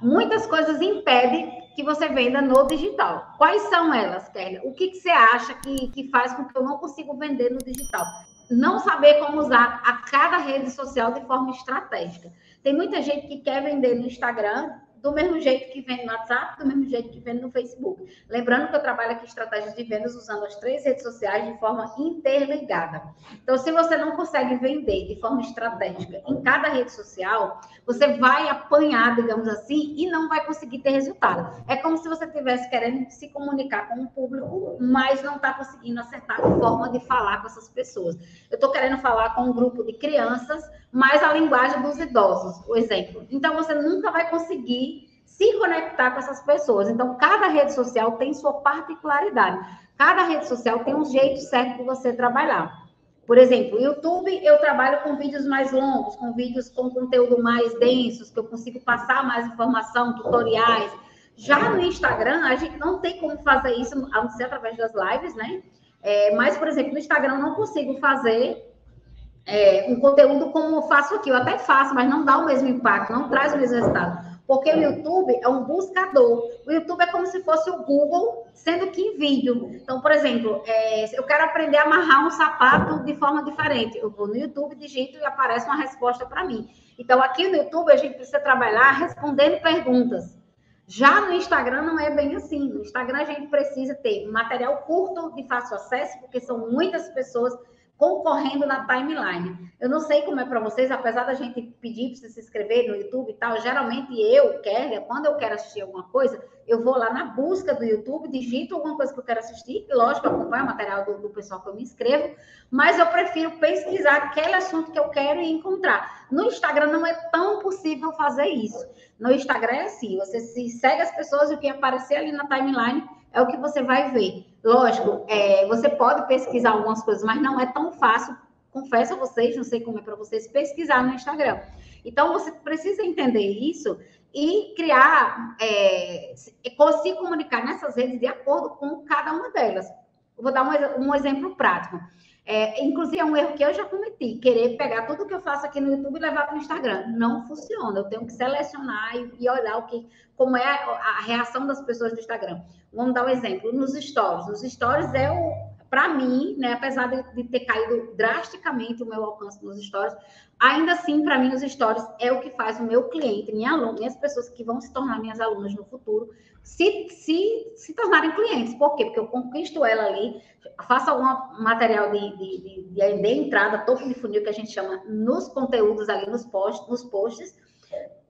muitas coisas impedem que você venda no digital. Quais são elas, Kelly? O que, que você acha que, que faz com que eu não consiga vender no digital? Não saber como usar a cada rede social de forma estratégica. Tem muita gente que quer vender no Instagram do mesmo jeito que vende no WhatsApp, do mesmo jeito que vende no Facebook. Lembrando que eu trabalho aqui estratégias de vendas usando as três redes sociais de forma interligada. Então, se você não consegue vender de forma estratégica em cada rede social, você vai apanhar, digamos assim, e não vai conseguir ter resultado. É como se você estivesse querendo se comunicar com o público, mas não está conseguindo acertar a forma de falar com essas pessoas. Eu estou querendo falar com um grupo de crianças, mas a linguagem dos idosos, o exemplo. Então, você nunca vai conseguir se conectar com essas pessoas. Então, cada rede social tem sua particularidade. Cada rede social tem um jeito certo de você trabalhar. Por exemplo, YouTube, eu trabalho com vídeos mais longos, com vídeos com conteúdo mais densos, que eu consigo passar mais informação, tutoriais. Já no Instagram, a gente não tem como fazer isso, a não ser através das lives, né? É, mas, por exemplo, no Instagram eu não consigo fazer é, um conteúdo como eu faço aqui. Eu até faço, mas não dá o mesmo impacto, não traz o mesmo resultado. Porque o YouTube é um buscador. O YouTube é como se fosse o Google, sendo que em vídeo. Então, por exemplo, é, eu quero aprender a amarrar um sapato de forma diferente. Eu vou no YouTube, digito e aparece uma resposta para mim. Então, aqui no YouTube, a gente precisa trabalhar respondendo perguntas. Já no Instagram não é bem assim. No Instagram a gente precisa ter material curto de fácil acesso, porque são muitas pessoas concorrendo na timeline. Eu não sei como é para vocês, apesar da gente pedir para você se inscrever no YouTube e tal, geralmente eu, Kélia, quando eu quero assistir alguma coisa, eu vou lá na busca do YouTube, digito alguma coisa que eu quero assistir, lógico, acompanho o material do, do pessoal que eu me inscrevo, mas eu prefiro pesquisar aquele assunto que eu quero e encontrar. No Instagram não é tão possível fazer isso. No Instagram é assim, você se segue as pessoas e o que aparecer ali na timeline é o que você vai ver. Lógico, é, você pode pesquisar algumas coisas, mas não é tão fácil, confesso a vocês, não sei como é para vocês, pesquisar no Instagram. Então, você precisa entender isso e criar, é, se comunicar nessas redes de acordo com cada uma delas. Vou dar um, um exemplo prático. É, inclusive, é um erro que eu já cometi, querer pegar tudo que eu faço aqui no YouTube e levar para o Instagram. Não funciona. Eu tenho que selecionar e, e olhar o que, como é a, a, reação das pessoas do Instagram. Vamos dar um exemplo. Nos stories. Os stories é o, para mim, né, apesar de, de, ter caído drasticamente o meu alcance nos stories, ainda assim, para mim, os stories é o que faz o meu cliente, minha aluna, minhas pessoas que vão se tornar minhas alunas no futuro, se, se, se tornarem clientes. Por quê? Porque eu conquisto ela ali, faço algum material de, de, de, de, entrada, topo de funil, que a gente chama nos conteúdos ali, nos posts, nos posts.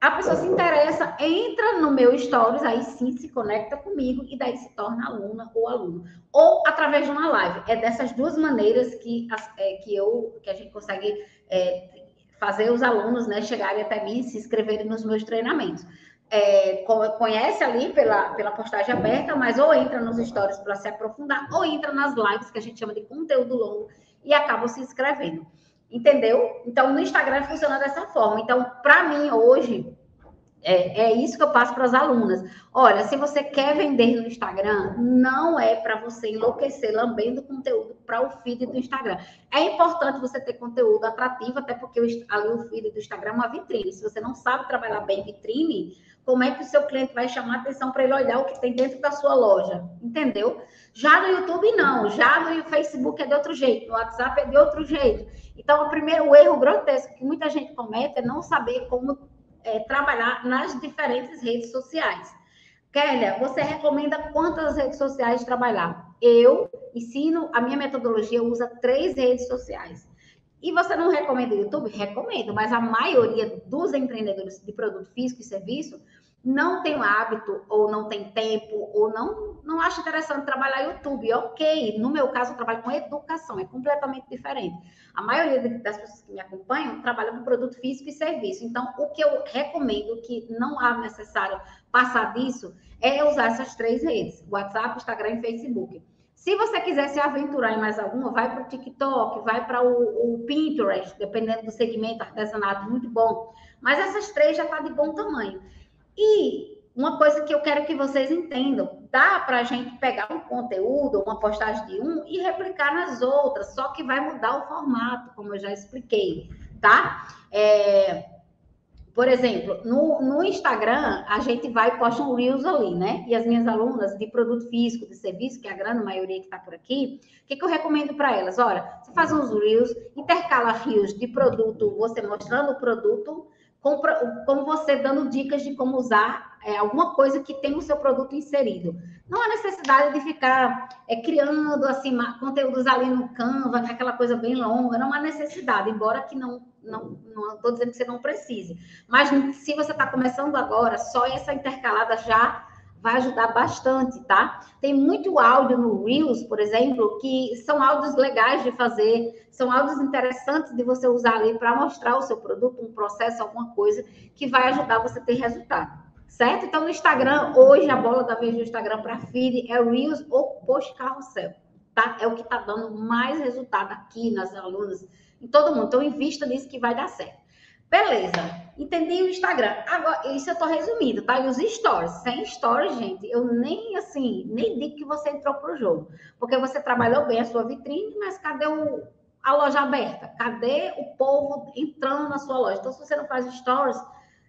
A pessoa se interessa, entra no meu stories, aí sim se conecta comigo e daí se torna aluna ou aluno. Ou através de uma live. É dessas duas maneiras que, é, que, eu, que a gente consegue é, fazer os alunos né, chegarem até mim e se inscreverem nos meus treinamentos é, conhece ali pela, pela postagem aberta, mas ou entra nos stories para se aprofundar, ou entra nas lives, que a gente chama de conteúdo longo, e acaba se inscrevendo. Entendeu? Então, no Instagram funciona dessa forma. Então, para mim, hoje, é, é, isso que eu passo para as alunas. Olha, se você quer vender no Instagram, não é para você enlouquecer lambendo conteúdo para o feed do Instagram. É importante você ter conteúdo atrativo, até porque ali o feed do Instagram é uma vitrine. Se você não sabe trabalhar bem vitrine, como é que o seu cliente vai chamar atenção para ele olhar o que tem dentro da sua loja, entendeu? Já no YouTube, não. Já no Facebook é de outro jeito, no WhatsApp é de outro jeito. Então, o primeiro erro grotesco que muita gente comete é não saber como é, trabalhar nas diferentes redes sociais. Kélia, você recomenda quantas redes sociais trabalhar? Eu ensino, a minha metodologia usa três redes sociais. E você não recomenda o YouTube? Recomendo, mas a maioria dos empreendedores de produto físico e serviço não tem o hábito, ou não tem tempo, ou não, não acha interessante trabalhar YouTube. Ok, no meu caso, eu trabalho com educação, é completamente diferente. A maioria das pessoas que me acompanham trabalham com produto físico e serviço. Então, o que eu recomendo, que não há necessário passar disso, é usar essas três redes: WhatsApp, Instagram e Facebook. Se você quiser se aventurar em mais alguma, vai para o TikTok, vai para o, o, Pinterest, dependendo do segmento, artesanato, muito bom. Mas essas três já está de bom tamanho. E uma coisa que eu quero que vocês entendam: dá para a gente pegar um conteúdo, uma postagem de um e replicar nas outras, só que vai mudar o formato, como eu já expliquei, tá? É, por exemplo, no, no Instagram, a gente vai e posta um Reels ali, né? E as minhas alunas de produto físico, de serviço, que é a grande maioria que está por aqui, o que, que eu recomendo para elas? Olha, você faz uns Reels, intercala Reels de produto, você mostrando o produto, como você dando dicas de como usar é, alguma coisa que tem o seu produto inserido. Não há necessidade de ficar é, criando assim conteúdos ali no Canva, aquela coisa bem longa, não há necessidade, embora que não não estou dizendo que você não precise. Mas se você está começando agora, só essa intercalada já vai ajudar bastante, tá? Tem muito áudio no Reels, por exemplo, que são áudios legais de fazer, são áudios interessantes de você usar ali para mostrar o seu produto, um processo, alguma coisa que vai ajudar você a ter resultado, certo? Então, no Instagram, hoje a bola da vez do Instagram para feed é Reels ou Post Carrossel, tá? É o que está dando mais resultado aqui nas alunas, em todo mundo. Então, invista nisso que vai dar certo. Beleza, entendi o Instagram. Agora, isso eu tô resumindo, tá? E os stories. Sem stories, gente, eu nem assim, nem digo que você entrou pro jogo. Porque você trabalhou bem a sua vitrine, mas cadê o, a loja aberta? Cadê o povo entrando na sua loja? Então, se você não faz stories,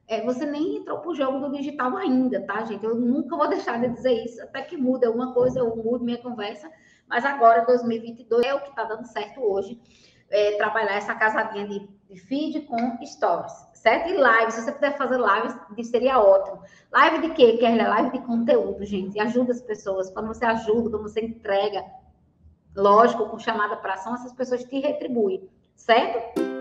é, você nem entrou pro jogo do digital ainda, tá, gente? Eu nunca vou deixar de dizer isso, até que muda alguma coisa, eu mudo minha conversa. Mas agora, 2022, é o que tá dando certo hoje é, trabalhar essa casadinha de, de, feed com stories, certo? E lives, se você puder fazer lives, seria ótimo. Live de quê, Kerla? Live de conteúdo, gente. Ajuda as pessoas. Quando você ajuda, quando você entrega, lógico, com chamada para ação, essas pessoas te retribuem, certo?